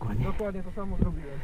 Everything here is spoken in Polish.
dokładnie. Dokładnie to samo zrobiłem.